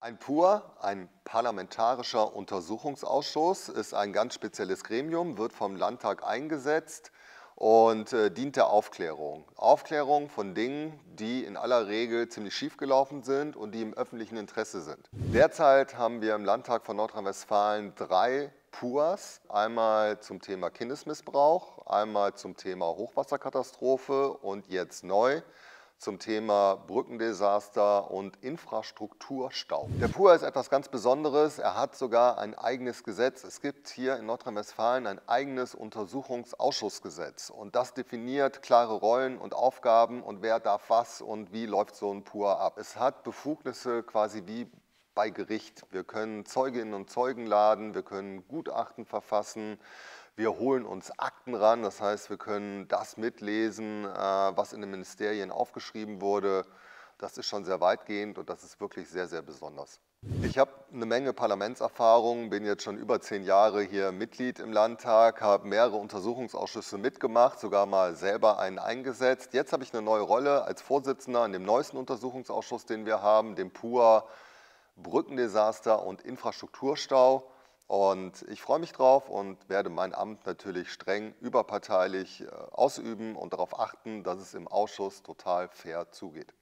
Ein PUR, ein Parlamentarischer Untersuchungsausschuss, ist ein ganz spezielles Gremium, wird vom Landtag eingesetzt und äh, dient der Aufklärung. Aufklärung von Dingen, die in aller Regel ziemlich schief gelaufen sind und die im öffentlichen Interesse sind. Derzeit haben wir im Landtag von Nordrhein-Westfalen drei PUAs, einmal zum Thema Kindesmissbrauch, einmal zum Thema Hochwasserkatastrophe und jetzt neu zum Thema Brückendesaster und Infrastrukturstau. Der PUA ist etwas ganz Besonderes. Er hat sogar ein eigenes Gesetz. Es gibt hier in Nordrhein-Westfalen ein eigenes Untersuchungsausschussgesetz. Und das definiert klare Rollen und Aufgaben und wer darf was und wie läuft so ein PUA ab. Es hat Befugnisse quasi wie bei Gericht. Wir können Zeuginnen und Zeugen laden, wir können Gutachten verfassen, wir holen uns Akten ran, das heißt, wir können das mitlesen, äh, was in den Ministerien aufgeschrieben wurde. Das ist schon sehr weitgehend und das ist wirklich sehr, sehr besonders. Ich habe eine Menge Parlamentserfahrung, bin jetzt schon über zehn Jahre hier Mitglied im Landtag, habe mehrere Untersuchungsausschüsse mitgemacht, sogar mal selber einen eingesetzt. Jetzt habe ich eine neue Rolle als Vorsitzender in dem neuesten Untersuchungsausschuss, den wir haben, dem PUA Brückendesaster und Infrastrukturstau. Und ich freue mich drauf und werde mein Amt natürlich streng überparteilich äh, ausüben und darauf achten, dass es im Ausschuss total fair zugeht.